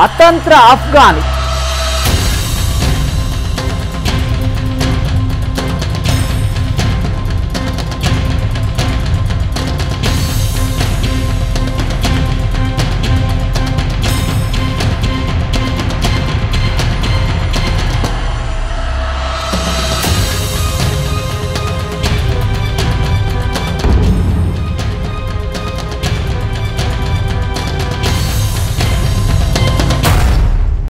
అతంత్ర Afghan